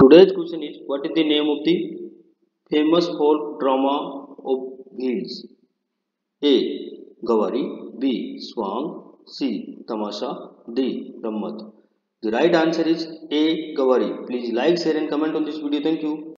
Today's question is what is the name of the famous folk drama of Bhils? A. Gavari B. Swang C. Tamasha D. Rammat. The right answer is A. Gavari. Please like, share and comment on this video. Thank you.